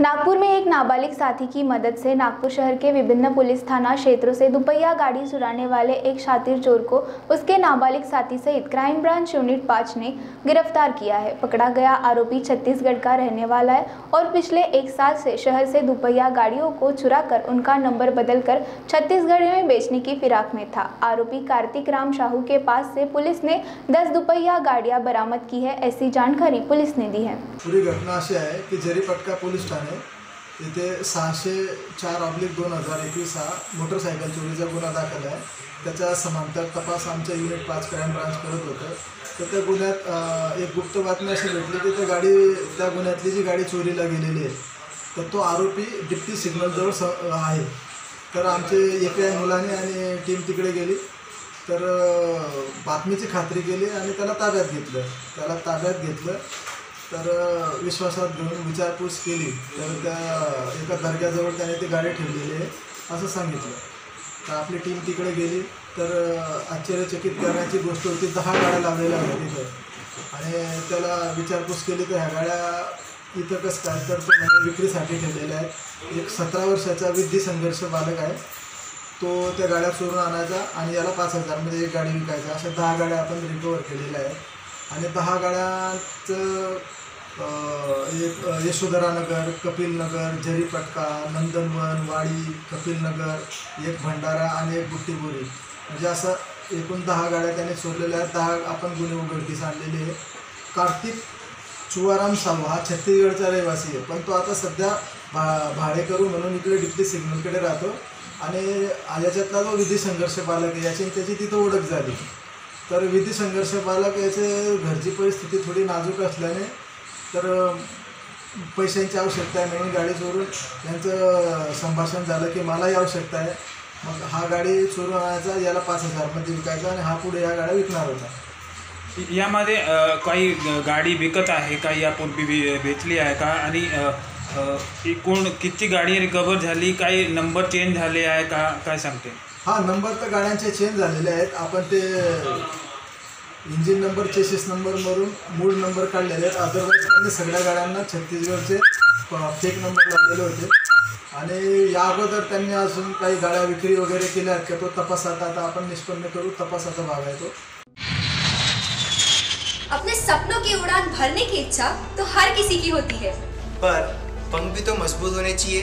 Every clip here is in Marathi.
नागपुर में एक नाबालिग साथी की मदद से नागपुर शहर के विभिन्न पुलिस थाना क्षेत्रों से दुपहिया गाड़ी चुराने वाले एक शातिर चोर को उसके नाबालिग साथी सहित क्राइम ब्रांच यूनिट पाँच ने गिरफ़्तार किया है। पकड़ा गया आरोपी छत्तीसगढ़ का रहने वाला है और पिछले एक साल से शहर से दुपहिया गाड़ियों को चुराकर उनका नंबर बदलकर छत्तीसगढ़ में बेचने की फिराक में था। आरोपी कार्तिक राम शाहू के पास से पुलिस ने दस दुपहिया गाड़ियाँ बरामद की है, ऐसी जानकारी पुलिस ने दी है। पुरी घटना जरीपटका पोलीस आहे. इथे सहाशे चार ऑब्लिक दोन हजार एकवीस हा मोटरसायकल चोरीचा गुन्हा दाखल आहे. त्याच्या समांतर तपास आमच्या युनिट पाच क्राईम ब्रांच करत होतं. तर त्या गुन्ह्यात एक गुप्त बातमी अशी भेटली की त्या गाडी त्या गुन्ह्यातली जी गाडी चोरीला गेलेली आहे तर तो आरोपी डिप्टी सिग्नलजवळ स आहे. तर आमचे ए पी आय मुलाने आणि टीम तिकडे गेली. तर बातमीची खात्री केली आणि त्याला ताब्यात घेतलं. त्याला ताब्यात घेतलं. तर विश्वासात घेऊन विचारपूस केली. तर त्या एका दर्ग्याजवळ त्याने ती गाडी ठेवलेली आहे असं सांगितलं. तर आपली टीम तिकडे गेली. तर आश्चर्यचकित करण्याची गोष्ट होती दहा गाड्या लावलेल्या होत्या तिथं. आणि त्याला विचारपूस केली तर ह्या गाड्या इथं कसं काय? तर तो विक्रीसाठी ठेवलेल्या आहेत. एक सतरा वर्षाचा विधी संघर्ष बालक आहे. तो त्या गाड्या चोरून आणायचा आणि याला पाच हजारमध्ये म्हणजे एक गाडी विकायचा. अशा दहा गाड्या आपण रिकवर केलेल्या आहेत. आणि दहा गाड्यांचं एक अं, यशोधरानगर कपिलनगर जरीपटका नंदनवन वाडी कपिलनगर एक भंडारा आणि एक बुट्टीबोरी. म्हणजे असं एकूण दहा गाड्या त्याने सोडलेल्या आहेत. दहा आपण गुन्हे उघडकीस आणलेले आहे कार्तिक चुवाराम सालवा हा छत्तीसगडचा रहिवासी आहे. पण तो आता सध्या भा भाडेकरू म्हणून इकडे डिप्टी सिग्नलकडे राहतो. आणि याच्यातला जो विधी संघर्ष बालक आहे याची त्याची तिथं ओळख झाली. तर विधी संघर्ष बालक याचे घरची परिस्थिती थोडी नाजूक असल्याने तर पैशांची आवश्यकता आहे. म्हणून गाडी चोरून यांचं संभाषण झालं की मलाही आवश्यकता आहे. मग हा गाडी चोरून आणायचा याला पाच हजारमध्ये विकायचा आणि हा पुढे या गाड्या विकणार होता. यामध्ये काही गाडी विकत आहे का? यापूर्वी वेचली आहे का? आणि एकूण किती गाडी रिकवर झाली? काही नंबर चेंज झाले आहे का? काय सांगते? हा नंबर तर गाड्यांचे चेंज झालेले आहेत. आपण ते इंजिन नंबर चेसिस नंबरवरून मूळ नंबर काढलेले आहेत. अदरवाईज त्यांनी सगळ्या गाड्यांना छत्तीसगडचे फेक नंबर लावलेले होते. आणि या अगोदर त्यांनी अजून काही गाड्या विक्री वगैरे केल्या आहेत का तो तपासात आता आपण निष्पन्न करू. तपासाचा भाग आहे तो. अपने सपनों की उड़ान भरने की इच्छा तो हर किसी की होती है। पर पंख भी तो मजबूत होने चाहिए।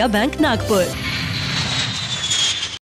Bank Nagpur.